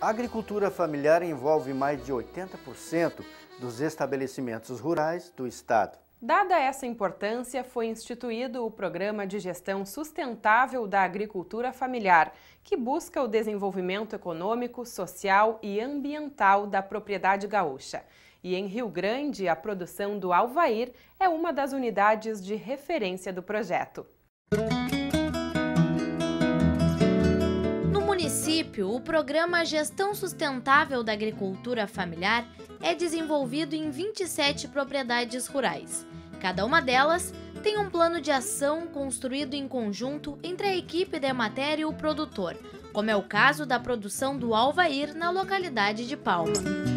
A agricultura familiar envolve mais de 80% dos estabelecimentos rurais do estado. Dada essa importância, foi instituído o Programa de Gestão Sustentável da Agricultura Familiar, que busca o desenvolvimento econômico, social e ambiental da propriedade gaúcha. E em Rio Grande, a produção do alvair é uma das unidades de referência do projeto. No município, o programa Gestão Sustentável da Agricultura Familiar é desenvolvido em 27 propriedades rurais. Cada uma delas tem um plano de ação construído em conjunto entre a equipe da matéria e o produtor, como é o caso da produção do alvair na localidade de Palma.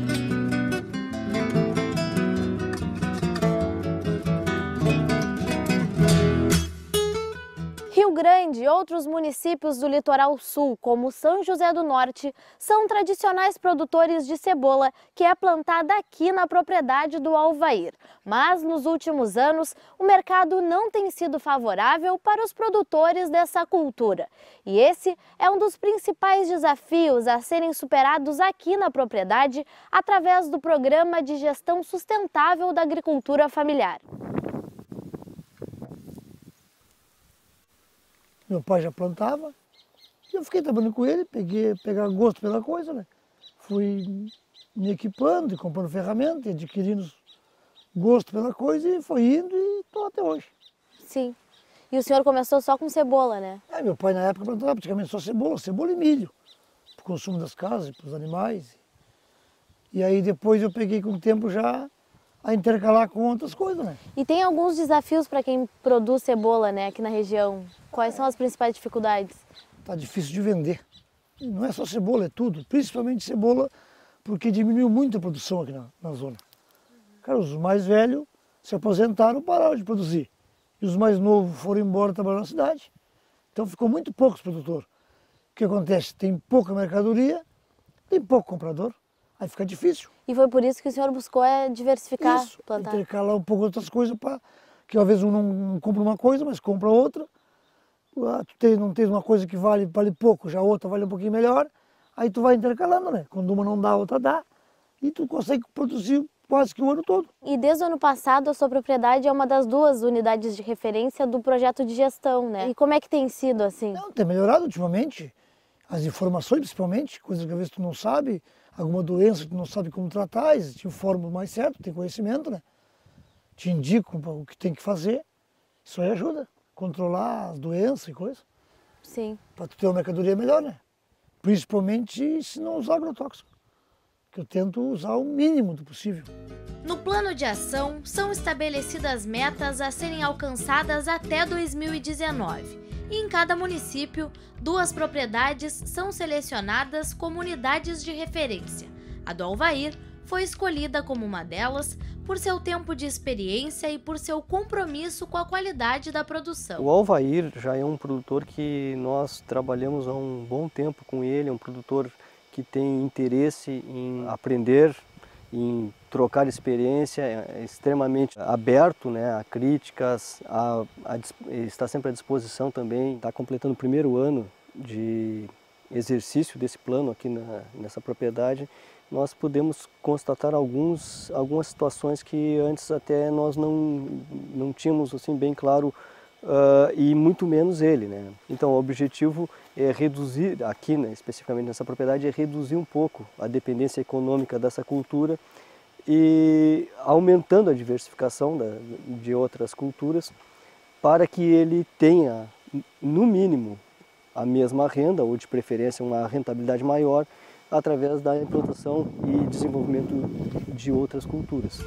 Grande e outros municípios do litoral sul, como São José do Norte, são tradicionais produtores de cebola que é plantada aqui na propriedade do Alvair. Mas nos últimos anos, o mercado não tem sido favorável para os produtores dessa cultura. E esse é um dos principais desafios a serem superados aqui na propriedade através do Programa de Gestão Sustentável da Agricultura Familiar. Meu pai já plantava. E eu fiquei trabalhando com ele, peguei pegar gosto pela coisa, né? Fui me equipando e comprando ferramenta, adquirindo gosto pela coisa e foi indo e estou até hoje. Sim. E o senhor começou só com cebola, né? É, meu pai na época plantava praticamente só cebola, cebola e milho, para o consumo das casas, para os animais. E aí depois eu peguei com o tempo já a intercalar com outras coisas, né? E tem alguns desafios para quem produz cebola, né, aqui na região. Quais são as principais dificuldades? Tá difícil de vender. Não é só cebola, é tudo. Principalmente cebola, porque diminuiu muito a produção aqui na, na zona. Cara, os mais velhos se aposentaram, pararam de produzir. E os mais novos foram embora trabalhar na cidade. Então ficou muito poucos produtores. O que acontece? Tem pouca mercadoria, tem pouco comprador aí fica difícil. E foi por isso que o senhor buscou é diversificar, isso, plantar? intercalar um pouco outras coisas, para que às vezes um não compra uma coisa, mas compra outra. Ah, tu tem, não tens uma coisa que vale, vale pouco, já a outra vale um pouquinho melhor, aí tu vai intercalando, né? Quando uma não dá, a outra dá, e tu consegue produzir quase que o ano todo. E desde o ano passado a sua propriedade é uma das duas unidades de referência do projeto de gestão, né? E como é que tem sido assim? Não, tem melhorado ultimamente, as informações principalmente, coisas que às vezes tu não sabe, alguma doença que tu não sabe como tratar, te informa mais certo, tem conhecimento, né? Te indicam o que tem que fazer, isso aí ajuda, controlar as doenças e coisas. Sim. Para tu ter uma mercadoria melhor, né? Principalmente se não usar agrotóxico, que eu tento usar o mínimo do possível. No plano de ação, são estabelecidas metas a serem alcançadas até 2019 e em cada município, duas propriedades são selecionadas como unidades de referência. A do Alvair foi escolhida como uma delas por seu tempo de experiência e por seu compromisso com a qualidade da produção. O Alvair já é um produtor que nós trabalhamos há um bom tempo com ele, é um produtor que tem interesse em aprender em trocar experiência, é, é extremamente aberto né, a críticas, a, a, está sempre à disposição também, está completando o primeiro ano de exercício desse plano aqui na, nessa propriedade, nós podemos constatar alguns, algumas situações que antes até nós não, não tínhamos assim bem claro uh, e muito menos ele. Né? Então o objetivo é reduzir, aqui né, especificamente nessa propriedade, é reduzir um pouco a dependência econômica dessa cultura e aumentando a diversificação da, de outras culturas para que ele tenha, no mínimo, a mesma renda ou de preferência uma rentabilidade maior através da implantação e desenvolvimento de outras culturas.